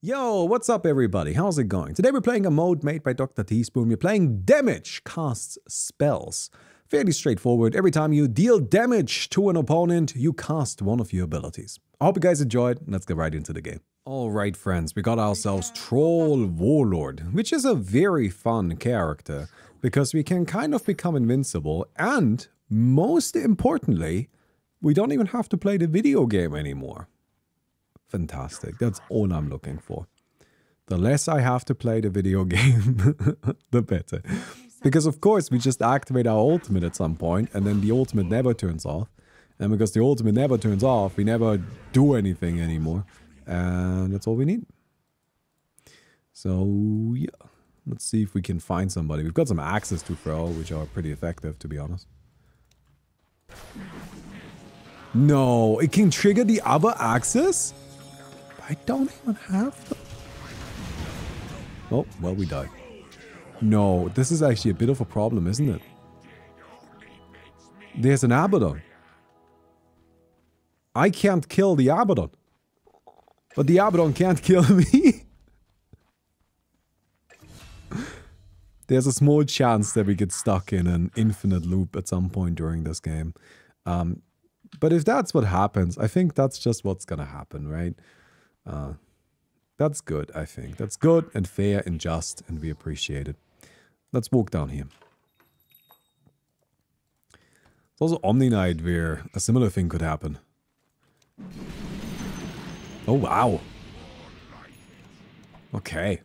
Yo, what's up everybody? How's it going? Today we're playing a mode made by Dr. Teaspoon. We're playing Damage casts spells. Fairly straightforward. Every time you deal damage to an opponent, you cast one of your abilities. I hope you guys enjoyed. Let's get right into the game. Alright friends, we got ourselves Troll Warlord, which is a very fun character because we can kind of become invincible and, most importantly, we don't even have to play the video game anymore. Fantastic. That's all I'm looking for. The less I have to play the video game, the better. Because of course we just activate our ultimate at some point and then the ultimate never turns off. And because the ultimate never turns off, we never do anything anymore. And that's all we need. So yeah, let's see if we can find somebody. We've got some axes to throw, which are pretty effective to be honest. No, it can trigger the other axis? I don't even have them. Oh, well, we died. No, this is actually a bit of a problem, isn't it? There's an Abaddon. I can't kill the Abaddon. But the Abaddon can't kill me. There's a small chance that we get stuck in an infinite loop at some point during this game. Um, but if that's what happens, I think that's just what's gonna happen, right? Uh, that's good, I think. That's good and fair and just, and we appreciate it. Let's walk down here. It's also Omniknight where a similar thing could happen. Oh, wow. Okay.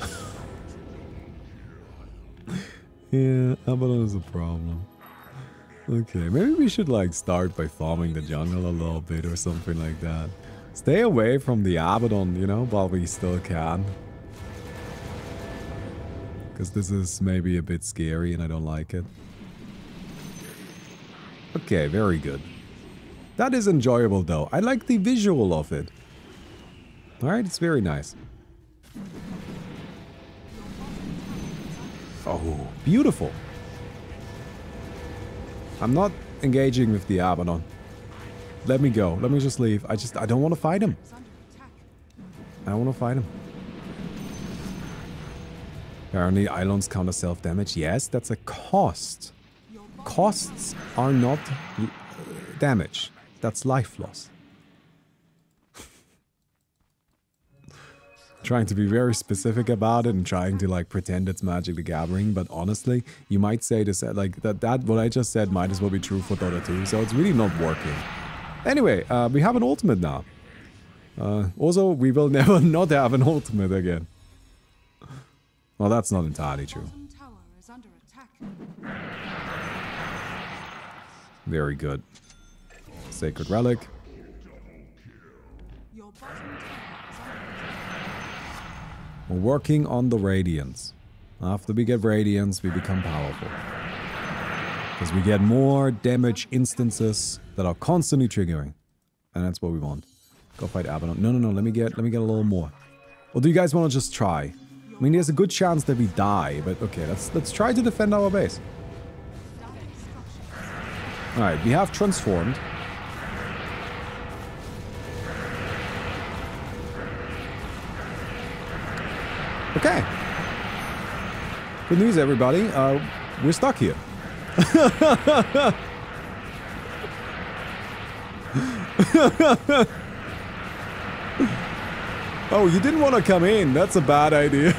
yeah, Abaddon is a problem. Okay, maybe we should like start by farming the jungle a little bit or something like that. Stay away from the Abaddon, you know, while we still can. Because this is maybe a bit scary and I don't like it. Okay, very good. That is enjoyable though. I like the visual of it. Alright, it's very nice. Oh, beautiful. I'm not engaging with the Abaddon. Let me go. Let me just leave. I just, I don't want to fight him. I don't want to fight him. Apparently islands counter self-damage. Yes, that's a cost. Costs are not damage. That's life loss. Trying to be very specific about it and trying to like pretend it's Magic the Gathering, but honestly, you might say this like that that what I just said might as well be true for Dota 2, so it's really not working. Anyway, uh, we have an ultimate now. Uh, also, we will never not have an ultimate again. Well, that's not entirely true. Very good. Sacred Relic. We're working on the Radiance. After we get Radiance, we become powerful. Because we get more damage instances that are constantly triggering. And that's what we want. Go fight Abaddon. No, no, no, let me get let me get a little more. Or do you guys want to just try? I mean, there's a good chance that we die, but okay, let's let's try to defend our base. Alright, we have transformed. Okay. Good news, everybody. Uh, we're stuck here. oh, you didn't want to come in. That's a bad idea.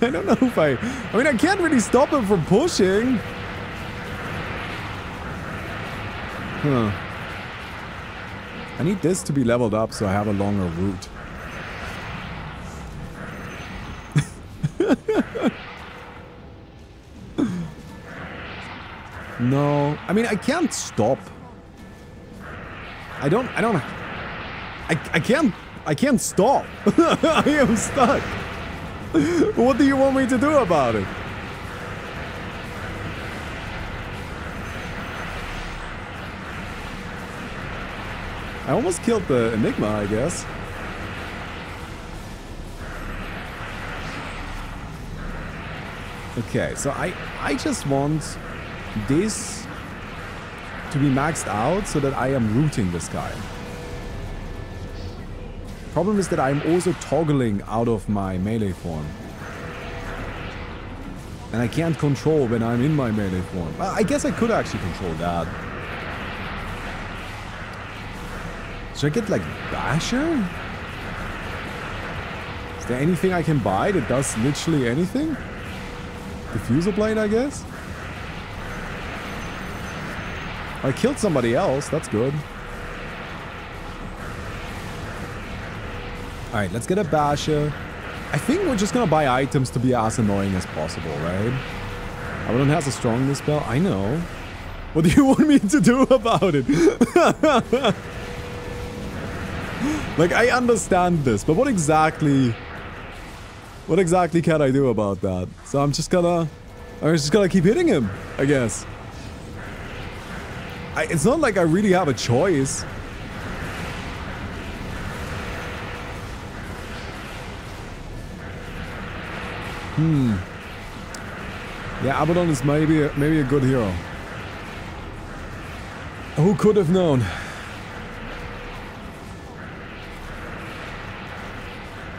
I don't know if I... I mean, I can't really stop him from pushing. Huh. I need this to be leveled up so I have a longer root. no. I mean, I can't stop. I don't, I don't, I, I can't, I can't stop. I am stuck. what do you want me to do about it? I almost killed the Enigma, I guess. Okay, so I, I just want this to be maxed out so that I am rooting this guy. Problem is that I'm also toggling out of my melee form. And I can't control when I'm in my melee form. I guess I could actually control that. Should I get like Basher? Is there anything I can buy that does literally anything? Diffusal Blade, I guess? I killed somebody else, that's good. Alright, let's get a Basher. I think we're just gonna buy items to be as annoying as possible, right? Abaddon has a strong dispel, I know. What do you want me to do about it? like, I understand this, but what exactly... What exactly can I do about that? So I'm just gonna... I'm just gonna keep hitting him, I guess. I, it's not like I really have a choice. Hmm. Yeah, Abaddon is maybe maybe a good hero. Who could have known?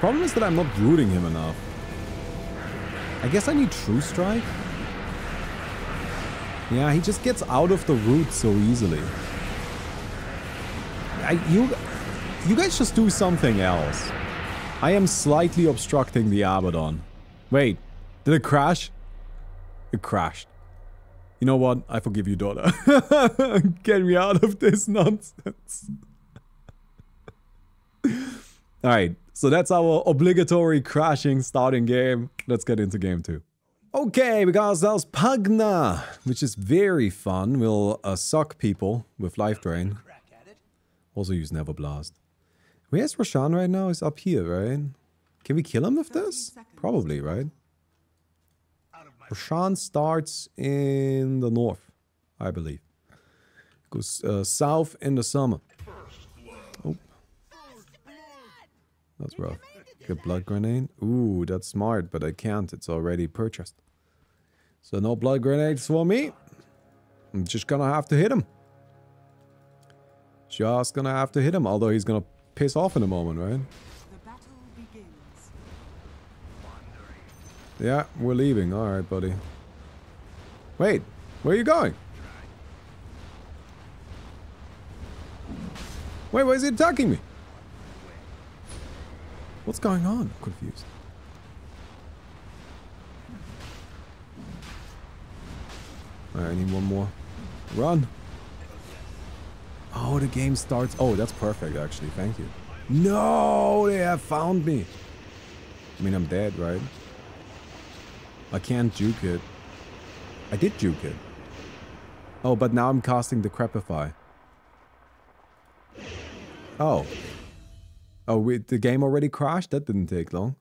Problem is that I'm not rooting him enough. I guess I need True Strike? Yeah, he just gets out of the root so easily. I, you, you guys just do something else. I am slightly obstructing the Abaddon. Wait, did it crash? It crashed. You know what? I forgive you, Dota. Get me out of this nonsense. Alright, so that's our obligatory crashing starting game. Let's get into game two. Okay, we got ourselves Pugna, which is very fun. We'll uh, suck people with Life Drain. Also use Nether Blast. Where's Roshan right now? He's up here, right? Can we kill him with this? Probably, right? Roshan starts in the north, I believe. Goes uh, south in the summer. That's rough. Get blood grenade. Ooh, that's smart, but I can't. It's already purchased. So no blood grenades for me. I'm just gonna have to hit him. Just gonna have to hit him, although he's gonna piss off in a moment, right? Yeah, we're leaving. Alright, buddy. Wait, where are you going? Wait, why is he attacking me? What's going on? I'm confused. Alright, I need one more. Run! Oh, the game starts. Oh, that's perfect, actually. Thank you. No, they have found me. I mean, I'm dead, right? I can't juke it. I did juke it. Oh, but now I'm casting Decrepify. Oh. Oh, wait, the game already crashed? That didn't take long.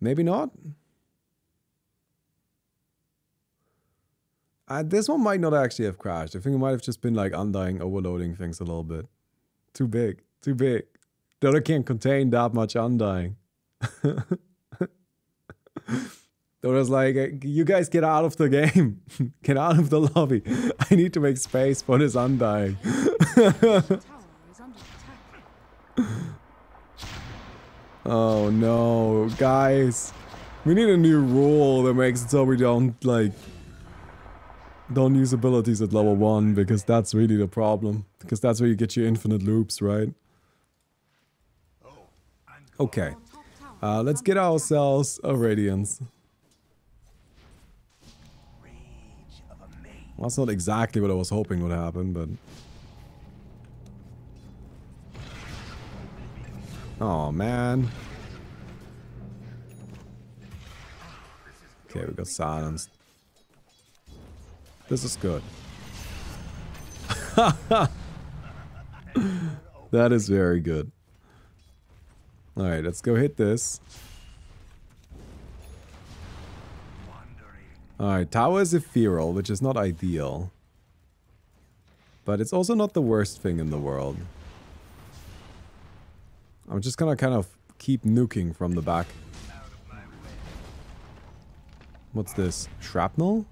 Maybe not. Uh, this one might not actually have crashed. I think it might have just been like undying, overloading things a little bit. Too big. Too big. Dota can't contain that much undying. Dota's like, you guys get out of the game. get out of the lobby. I need to make space for this undying. oh no, guys. We need a new rule that makes it so we don't, like, don't use abilities at level 1, because that's really the problem. Because that's where you get your infinite loops, right? Okay. Uh, let's get ourselves a Radiance. That's not exactly what I was hoping would happen, but... Oh, man. Okay, we got silenced. This is good. that is very good. Alright, let's go hit this. Alright, tower is ethereal, which is not ideal. But it's also not the worst thing in the world. I'm just gonna kind of keep nuking from the back. What's this? Shrapnel?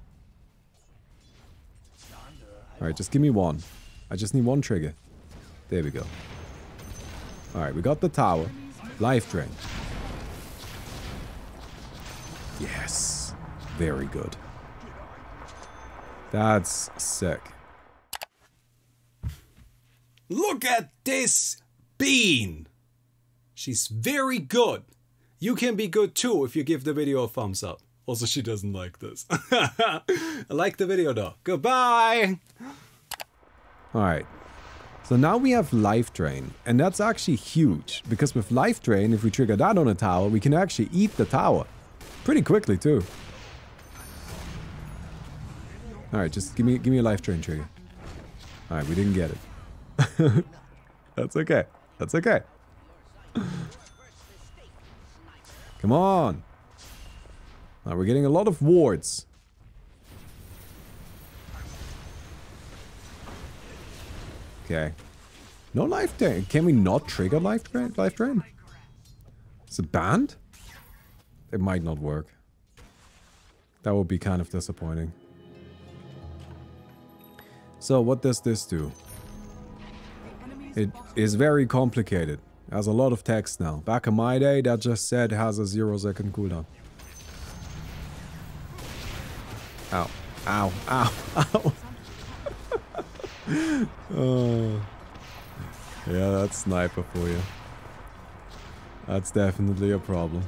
Alright, just give me one. I just need one trigger. There we go. Alright, we got the tower. Life drain. Yes. Very good. That's sick. Look at this bean! She's very good. You can be good too if you give the video a thumbs up. Also, she doesn't like this. I like the video though. Goodbye! Alright. So now we have Life Drain. And that's actually huge. Because with Life Drain, if we trigger that on a tower, we can actually eat the tower. Pretty quickly too. Alright, just give me give me a Life Drain trigger. Alright, we didn't get it. that's okay. That's okay. Come on. Now we're getting a lot of wards. Okay. No life drain. Can we not trigger life drain? Life drain? Is it banned? It might not work. That would be kind of disappointing. So what does this do? It is very complicated. Has a lot of text now. Back in my day, that just said has a zero second cooldown. Ow. Ow. Ow. Ow. oh. Yeah, that's sniper for you. That's definitely a problem.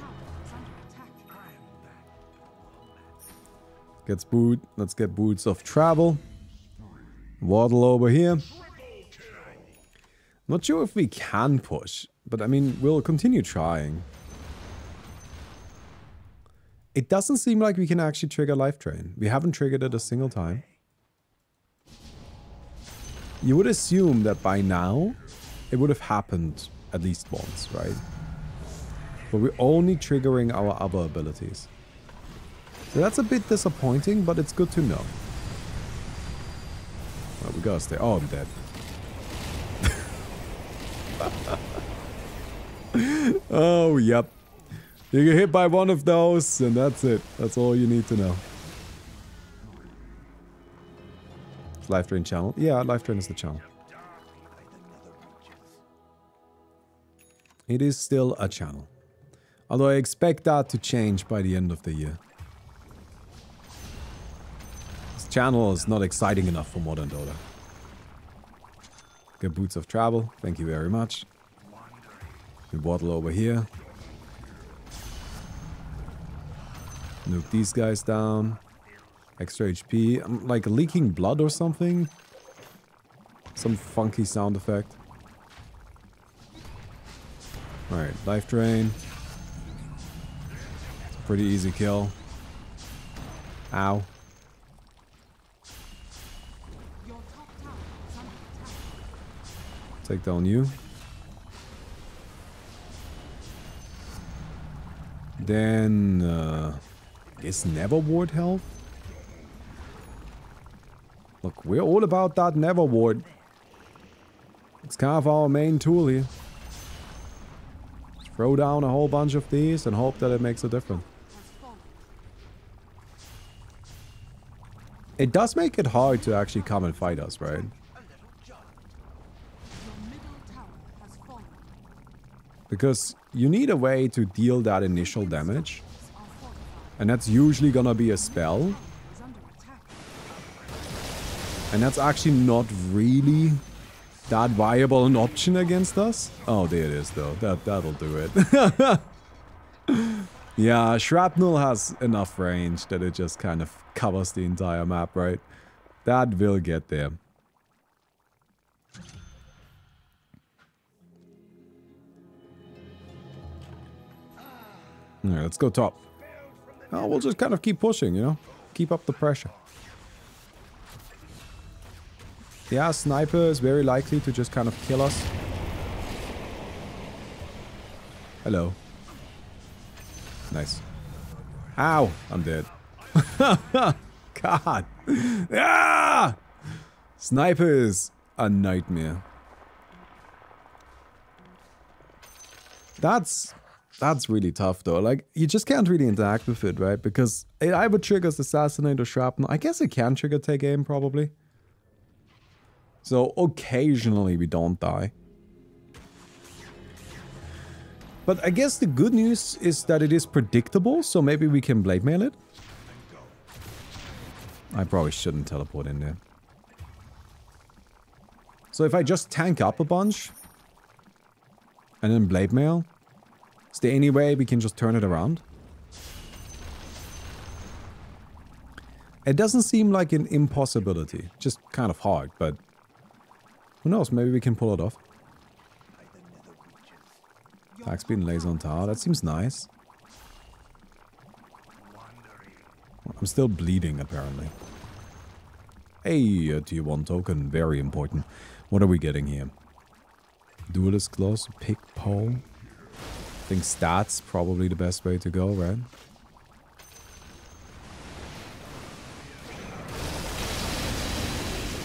Gets boot. Let's get boots of travel. Waddle over here. Not sure if we can push, but I mean, we'll continue trying. It doesn't seem like we can actually trigger Life Drain. We haven't triggered it a single time. You would assume that by now, it would have happened at least once, right? But we're only triggering our other abilities. So that's a bit disappointing, but it's good to know. Well, we gotta stay. Oh, I'm dead. oh, yep. You get hit by one of those, and that's it. That's all you need to know. Life Drain channel. Yeah, Life Drain is the channel. It is still a channel. Although I expect that to change by the end of the year. Channel is not exciting enough for Modern Dota. Get Boots of Travel. Thank you very much. We waddle over here. Nuke these guys down. Extra HP. I'm um, like leaking blood or something. Some funky sound effect. Alright, life drain. It's a pretty easy kill. Ow. Take down you. Then, uh, is Nether Ward health? Look, we're all about that Nether Ward. It's kind of our main tool here. Throw down a whole bunch of these and hope that it makes a difference. It does make it hard to actually come and fight us, right? Because you need a way to deal that initial damage. And that's usually gonna be a spell. And that's actually not really that viable an option against us. Oh, there it is though. That, that'll do it. yeah, Shrapnel has enough range that it just kind of covers the entire map, right? That will get there. Alright, let's go top. Oh, we'll just kind of keep pushing, you know? Keep up the pressure. Yeah, Sniper is very likely to just kind of kill us. Hello. Nice. Ow! I'm dead. God! Ah! Sniper is a nightmare. That's that's really tough though. Like you just can't really interact with it, right? Because it either triggers assassinate or shrapnel. I guess it can trigger take aim probably. So occasionally we don't die. But I guess the good news is that it is predictable, so maybe we can blade mail it. I probably shouldn't teleport in there. So if I just tank up a bunch and then blade mail, there any way we can just turn it around? It doesn't seem like an impossibility, just kind of hard, but who knows, maybe we can pull it off. Attack speed and laser on tower, that seems nice. I'm still bleeding, apparently. Hey, a tier 1 token, very important. What are we getting here? Duelist gloves, Pig Pole. I think stats probably the best way to go, right?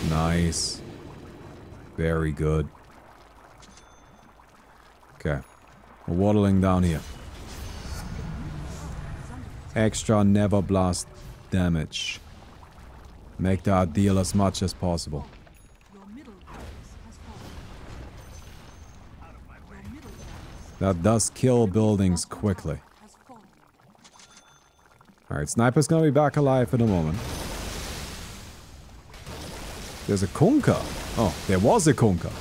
Nice. Very good. Okay. We're waddling down here. Extra nether blast damage. Make that deal as much as possible. That does kill buildings quickly. Alright, Sniper's gonna be back alive in a moment. There's a Kunkka. Oh, there was a Kunkka.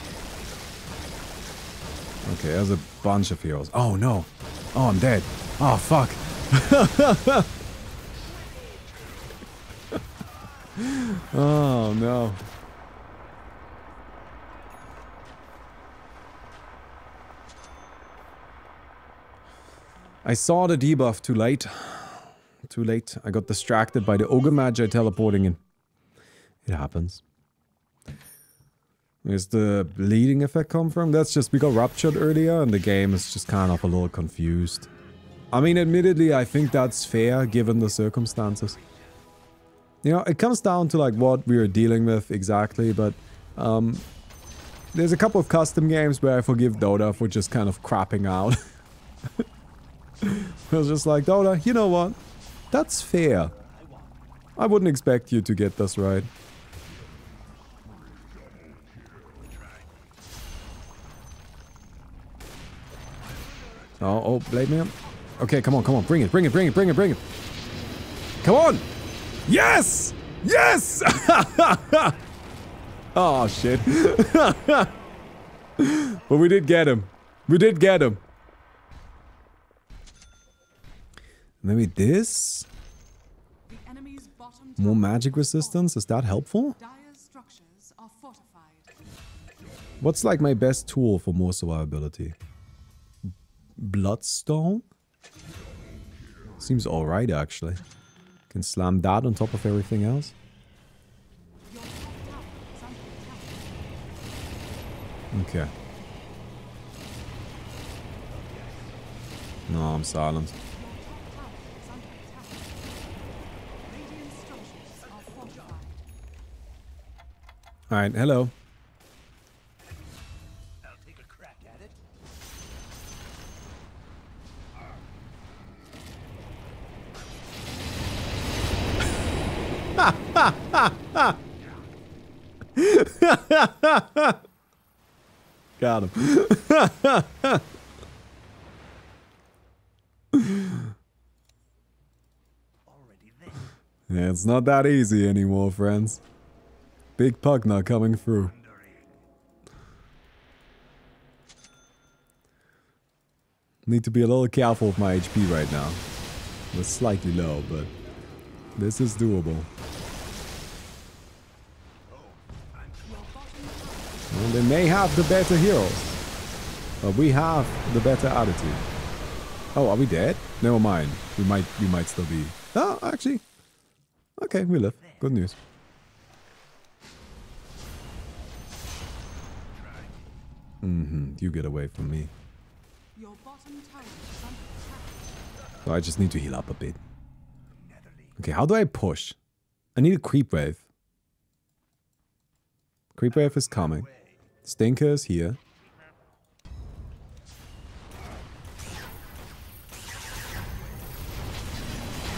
Okay, there's a bunch of heroes. Oh no. Oh, I'm dead. Oh, fuck. oh no. I saw the debuff too late. Too late. I got distracted by the Ogre Magi teleporting in. It happens. Where's the bleeding effect come from? That's just we got ruptured earlier and the game is just kind of a little confused. I mean, admittedly, I think that's fair given the circumstances. You know, it comes down to like what we are dealing with exactly, but um, there's a couple of custom games where I forgive Dota for just kind of crapping out. I was just like, Dota, you know what? That's fair. I wouldn't expect you to get this right. Oh, oh, Blade Mail. Okay, come on, come on. Bring it, bring it, bring it, bring it, bring it. Come on! Yes! Yes! oh, shit. but we did get him. We did get him. Maybe this? More magic resistance? Is that helpful? What's like my best tool for more survivability? Bloodstone? Seems alright actually. Can slam that on top of everything else. Okay. No, I'm silent. Alright, hello. Got him. yeah, it's not that easy anymore, friends. Big Pugna coming through. Need to be a little careful with my HP right now. It's slightly low, but this is doable. Well, they may have the better heroes. But we have the better attitude. Oh, are we dead? Never mind. We might we might still be. Oh, actually. Okay, we live. Good news. Mm-hmm. You get away from me. So I just need to heal up a bit. Okay, how do I push? I need a creep wave. Creep wave is coming. Stinker is here.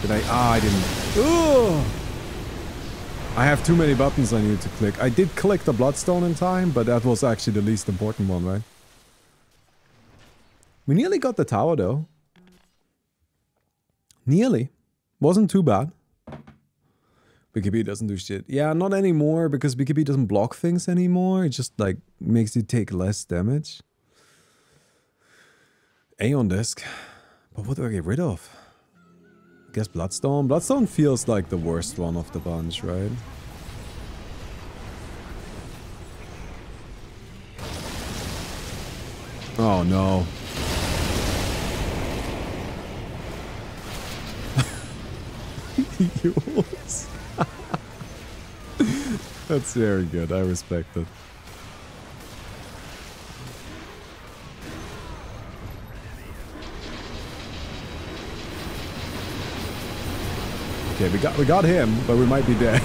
Did I? Ah, I didn't. Ugh. I have too many buttons I need to click. I did click the Bloodstone in time, but that was actually the least important one, right? We nearly got the tower, though. Nearly. Wasn't too bad. BKB doesn't do shit. Yeah, not anymore, because BKB doesn't block things anymore. It just, like, makes you take less damage. Aeon Disc. But what do I get rid of? Guess Bloodstone. Bloodstone feels like the worst one of the bunch, right? Oh no. That's very good. I respect it. Okay, we got we got him, but we might be dead.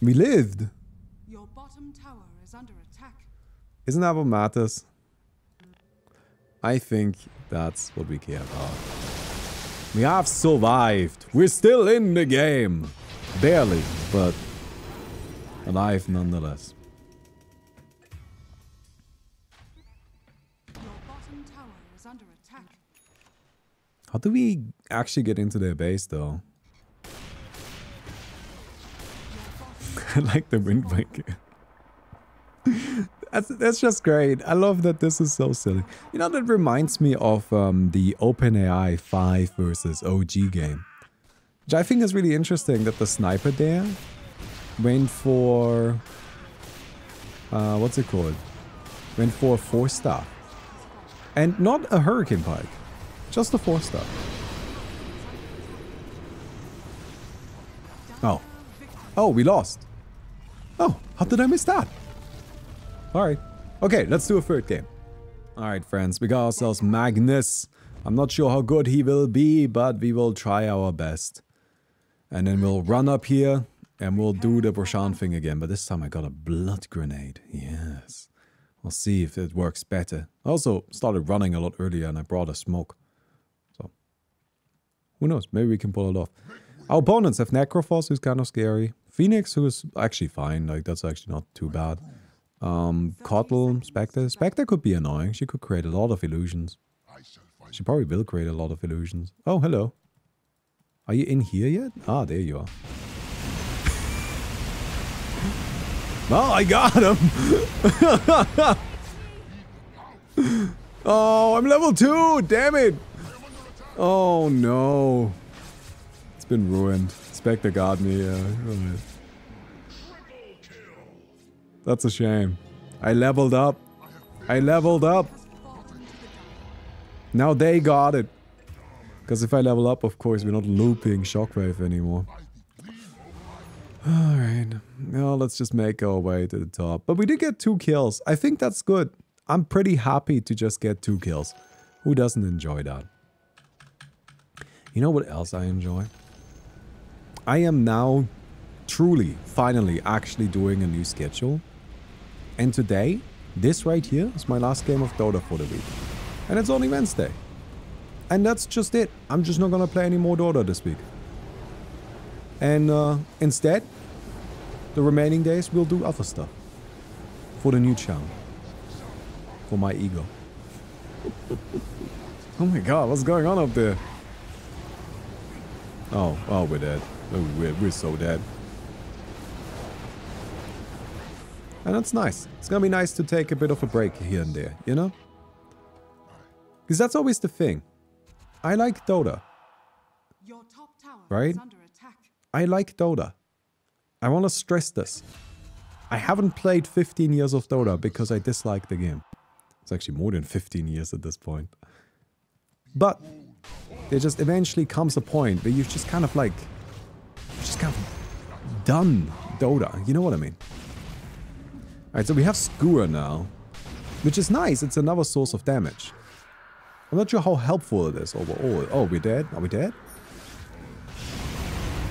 we lived. Your bottom tower is under attack. Isn't that what matters? I think that's what we care about. We have survived. We're still in the game. Barely, but alive nonetheless. How do we actually get into their base though? I like the wind waker. that's, that's just great. I love that this is so silly. You know, that reminds me of um, the OpenAI 5 versus OG game. Which I think is really interesting that the sniper there went for... Uh, what's it called? Went for Force Staff. And not a Hurricane Pike. Just a Force Staff. Oh. Oh, we lost. Oh, how did I miss that? Alright. Okay, let's do a third game. Alright, friends, we got ourselves Magnus. I'm not sure how good he will be, but we will try our best. And then we'll run up here and we'll do the Broshan thing again. But this time I got a blood grenade. Yes. We'll see if it works better. I also started running a lot earlier and I brought a smoke. Who knows? Maybe we can pull it off. Our opponents have Necrophos, who's kind of scary. Phoenix, who is actually fine. Like, that's actually not too bad. Um, Kotl, Spectre. Spectre could be annoying. She could create a lot of illusions. She probably will create a lot of illusions. Oh, hello. Are you in here yet? Ah, there you are. oh, I got him! oh, I'm level 2! Damn it! Oh, no. It's been ruined. Spectre got me. Uh, right. That's a shame. I leveled up. I leveled up. Now they got it. Because if I level up, of course, we're not looping Shockwave anymore. Alright. Now let's just make our way to the top. But we did get two kills. I think that's good. I'm pretty happy to just get two kills. Who doesn't enjoy that? You know what else I enjoy? I am now truly, finally, actually doing a new schedule. And today, this right here is my last game of Dota for the week. And it's only Wednesday. And that's just it. I'm just not gonna play any more Dota this week. And uh, instead, the remaining days we'll do other stuff. For the new channel. For my ego. oh my god, what's going on up there? Oh, oh, we're dead. Oh, we're, we're so dead. And that's nice. It's gonna be nice to take a bit of a break here and there, you know? Because that's always the thing. I like Dota. Your top tower Right? is under attack. I like Dota. I want to stress this. I haven't played 15 years of Dota because I dislike the game. It's actually more than 15 years at this point. But there just eventually comes a point where you've just kind of like, just kind of done Dota. You know what I mean? Alright, so we have Skewer now, which is nice. It's another source of damage. I'm not sure how helpful it is overall. Oh, we're dead? Are we dead?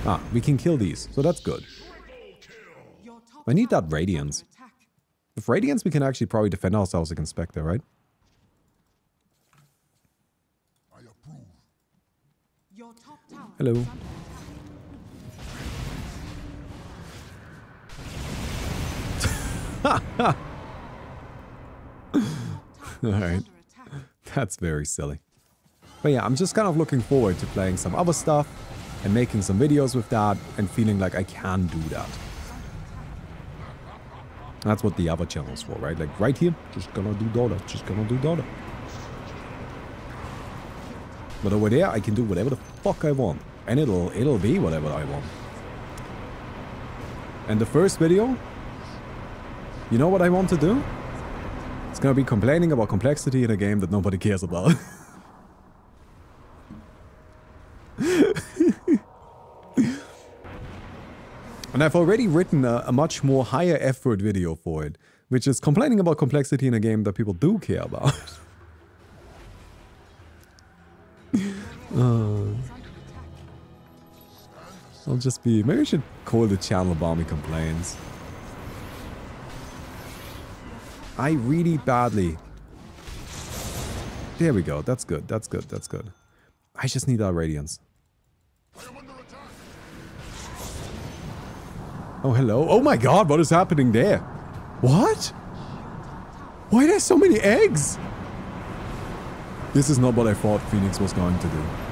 Ah, we can kill these, so that's good. I need that Radiance. With Radiance, we can actually probably defend ourselves against Spectre, right? Your top tower Hello. Alright. That's very silly. But yeah, I'm just kind of looking forward to playing some other stuff and making some videos with that and feeling like I can do that. That's what the other channel's for, right? Like right here, just gonna do Dota, just gonna do Dota. But over there, I can do whatever the fuck I want. And it'll, it'll be whatever I want. And the first video, you know what I want to do? It's gonna be complaining about complexity in a game that nobody cares about. and I've already written a, a much more higher effort video for it, which is complaining about complexity in a game that people do care about. Uh, I'll just be. Maybe I should call the channel Baumi Complains. I really badly. There we go. That's good. That's good. That's good. I just need our radiance. Oh, hello. Oh my god, what is happening there? What? Why are there so many eggs? This is not what I thought Phoenix was going to do.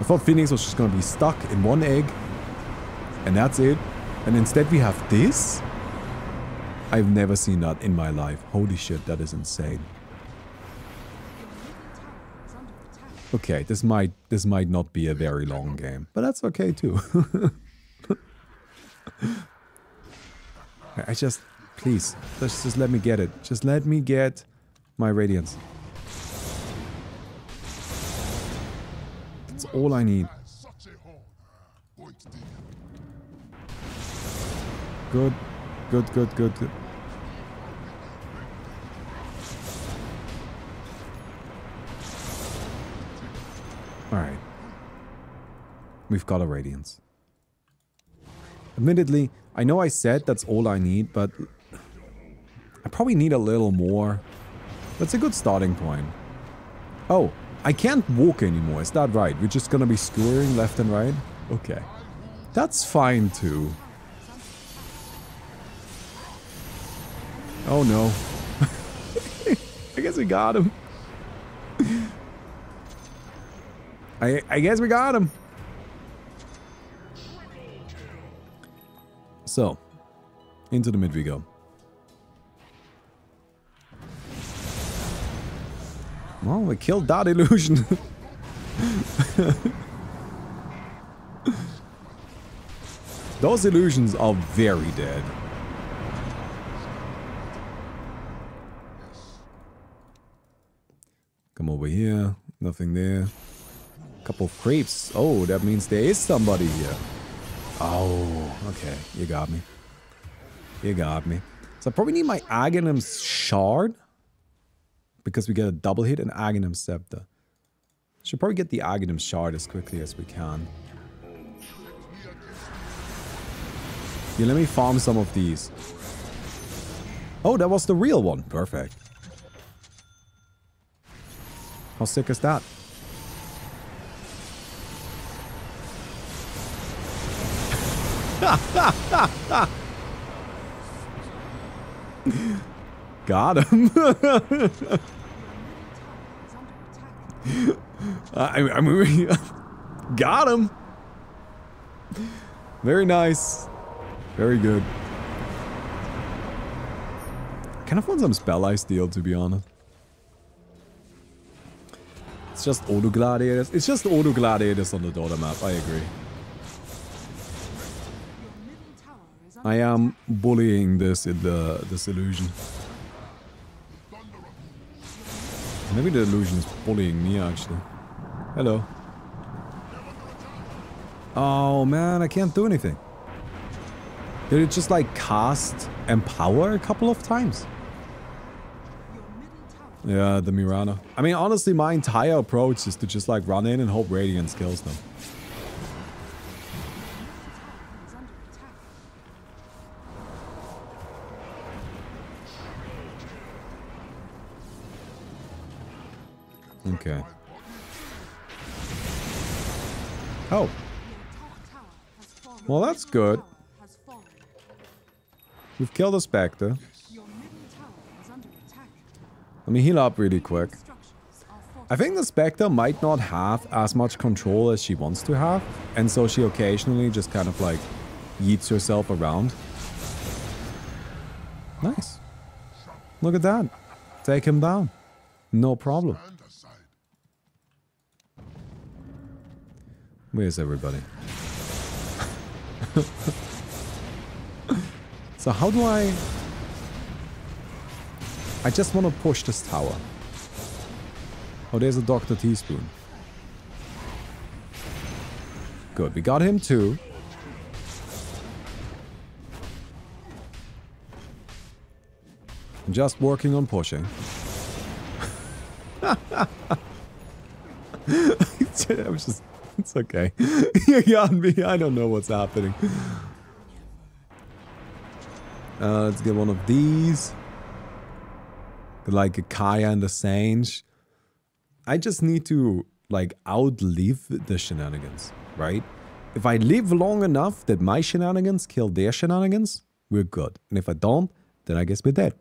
I thought Phoenix was just going to be stuck in one egg. And that's it. And instead we have this? I've never seen that in my life. Holy shit, that is insane. Okay, this might this might not be a very long game, but that's okay too. I I just please, just just let me get it. Just let me get my radiance. All I need. Good, good, good, good. Alright. We've got a radiance. Admittedly, I know I said that's all I need, but I probably need a little more. That's a good starting point. Oh, I can't walk anymore, is that right? We're just gonna be skewering left and right? Okay. That's fine too. Oh no. I guess we got him. I, I guess we got him. So, into the mid we go. Well, we killed that illusion. Those illusions are very dead. Come over here. Nothing there. Couple of creeps. Oh, that means there is somebody here. Oh, okay. You got me. You got me. So I probably need my Aghanim Shard. Because we get a double hit and Aghanim Scepter. Should probably get the Aghanim Shard as quickly as we can. Yeah, let me farm some of these. Oh, that was the real one. Perfect. How sick is that? Got him. Is under him. I, I mean, got him. Very nice. Very good. Kind of want some spell ice steel, to be honest. It's just auto gladiators. It's just auto gladiators on the Dota map. I agree. I am bullying this in the this illusion. Maybe the illusion is bullying me actually. Hello. Oh man, I can't do anything. Did it just like cast empower a couple of times? Yeah, the Mirana. I mean, honestly, my entire approach is to just like run in and hope Radiant kills them. Okay. Oh. Well, that's good. We've killed a Spectre. Let me heal up really quick. I think the Spectre might not have as much control as she wants to have, and so she occasionally just kind of like yeets herself around. Nice. Look at that. Take him down. No problem. Where's everybody? so how do I... I just want to push this tower. Oh, there's a Dr. Teaspoon. Good, we got him too. Just working on pushing. I was just... It's okay. you got me. I don't know what's happening. Uh, let's get one of these. Like a Kaya and a Sange. I just need to like outlive the shenanigans, right? If I live long enough that my shenanigans kill their shenanigans, we're good. And if I don't, then I guess we're dead.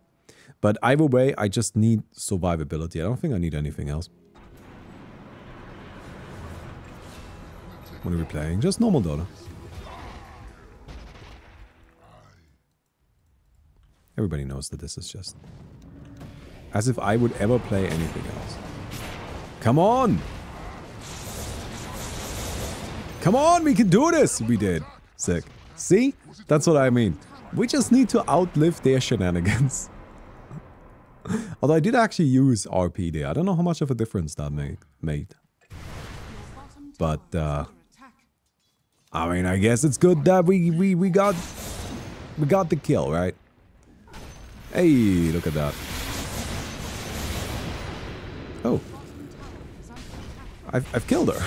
But either way, I just need survivability. I don't think I need anything else. What are we playing? Just normal Dota. Everybody knows that this is just... As if I would ever play anything else. Come on! Come on, we can do this! We did. Sick. See? That's what I mean. We just need to outlive their shenanigans. Although I did actually use RP there. I don't know how much of a difference that made. made. But, uh. I mean, I guess it's good that we, we, we got... We got the kill, right? Hey, look at that. Oh, I've, I've killed her.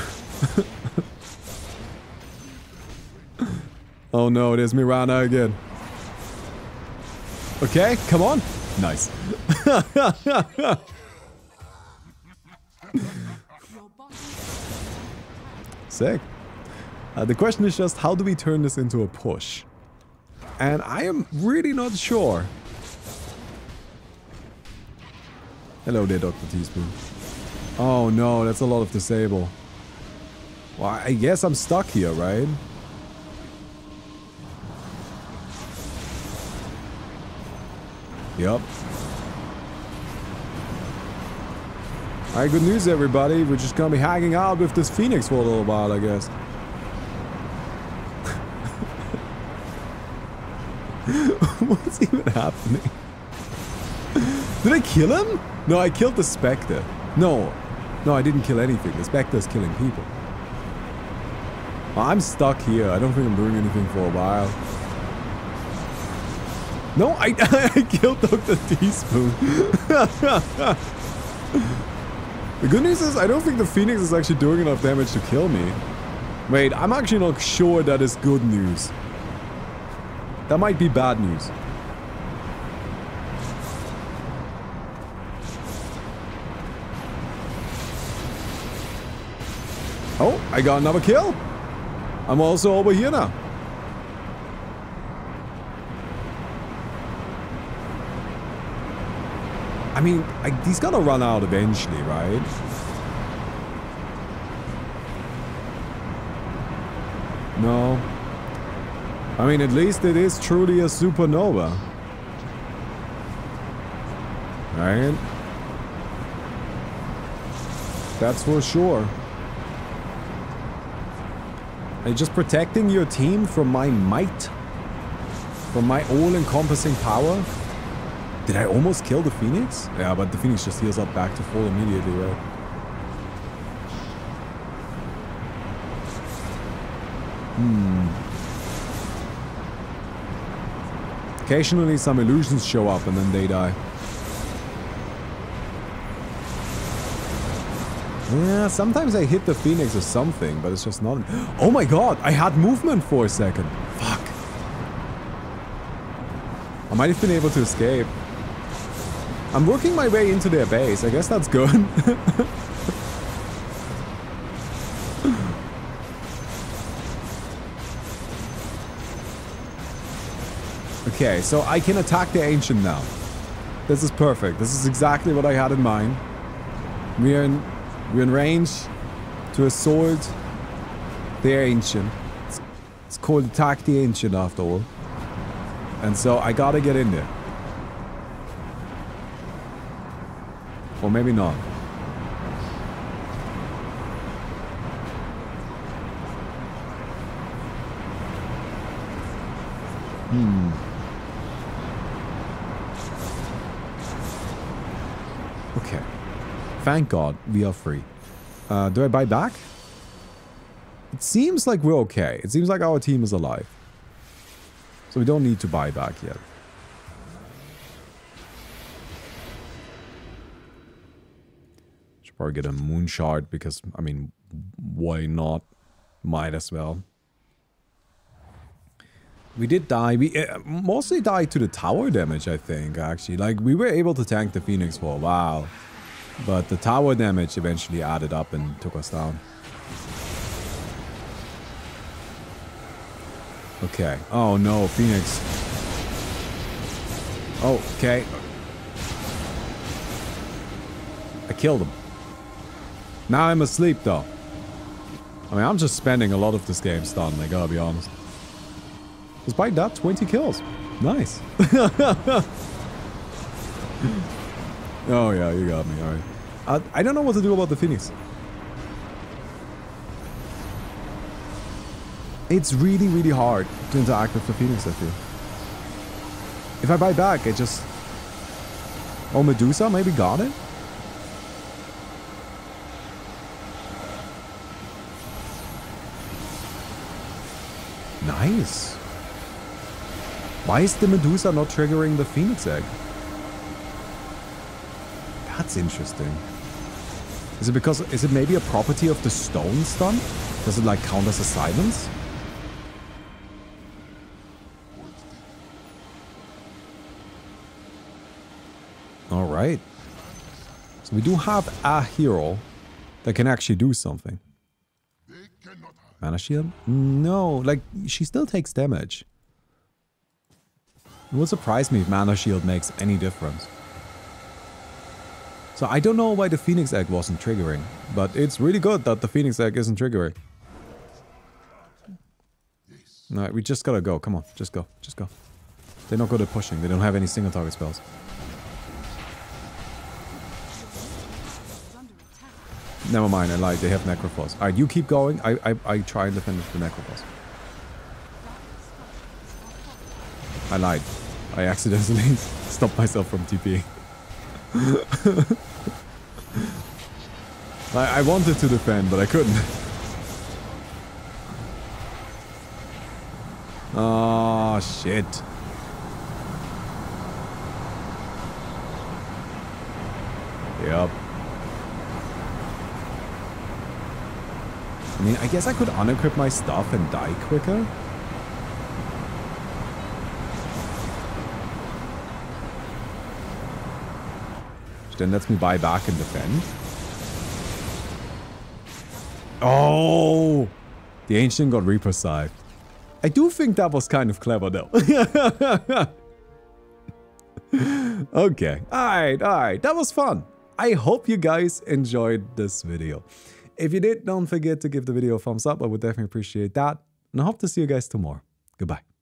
oh no, it is Mirana again. Okay, come on. Nice. Sick. Uh, the question is just how do we turn this into a push? And I am really not sure. Hello there, Dr. Teaspoon. Oh no, that's a lot of disable. Well, I guess I'm stuck here, right? Yep. Alright, good news everybody. We're just gonna be hanging out with this Phoenix for a little while, I guess. What's even happening? Did I kill him? No, I killed the Spectre. No. No, I didn't kill anything. The Spectre's killing people. I'm stuck here. I don't think I'm doing anything for a while. No, I, I killed Dr. Teaspoon. The good news is I don't think the Phoenix is actually doing enough damage to kill me. Wait, I'm actually not sure that is good news. That might be bad news. Oh, I got another kill. I'm also over here now. I mean, I, he's gonna run out eventually, right? No. I mean, at least it is truly a supernova. Right? That's for sure. You just protecting your team from my might? From my all-encompassing power? Did I almost kill the Phoenix? Yeah, but the Phoenix just heals up back to full immediately, right? Hmm. Occasionally some illusions show up and then they die. Yeah, sometimes I hit the Phoenix or something, but it's just not... Oh my god, I had movement for a second. Fuck. I might have been able to escape. I'm working my way into their base. I guess that's good. Okay, so I can attack the Ancient now. This is perfect. This is exactly what I had in mind. We're in, we're in range to assault the Ancient. It's, it's called Attack the Ancient after all. And so I gotta get in there. Or maybe not. Hmm. Okay. Thank God we are free. Uh, do I buy back? It seems like we're okay. It seems like our team is alive. So we don't need to buy back yet. Should probably get a moon shard because, I mean, why not? Might as well. We did die. We uh, mostly died to the tower damage, I think, actually. Like, we were able to tank the Phoenix for a while. But the tower damage eventually added up and took us down. Okay. Oh no, Phoenix. Oh, okay. I killed him. Now I'm asleep though. I mean, I'm just spending a lot of this game stunned, I gotta be honest. Despite that, 20 kills. Nice. oh yeah, you got me, alright. Uh, I don't know what to do about the Phoenix. It's really, really hard to interact with the Phoenix, I feel. If I buy back, I just... Oh, Medusa maybe got it? Nice. Why is the Medusa not triggering the Phoenix Egg? That's interesting. Is it because... Is it maybe a property of the stone stun? Does it like count as a silence? Alright. So we do have a hero that can actually do something. Mana shield? No, like, she still takes damage. It would surprise me if Mana shield makes any difference. So I don't know why the Phoenix Egg wasn't triggering, but it's really good that the Phoenix Egg isn't triggering. Alright, we just gotta go. Come on, just go. Just go. They're not good at pushing. They don't have any single target spells. Never mind, I lied. They have Necrophos. Alright, you keep going. I, I, I try and defend the Necrophos. I lied. I accidentally stopped myself from TPing. I, I wanted to defend, but I couldn't. Oh, shit. Yep. I mean, I guess I could unequip my stuff and die quicker. Which then lets me buy back and defend. Oh! The Ancient got Reaper's Scythe. I do think that was kind of clever though. okay. Alright, alright. That was fun. I hope you guys enjoyed this video. If you did, don't forget to give the video a thumbs up. I would definitely appreciate that. And I hope to see you guys tomorrow. Goodbye.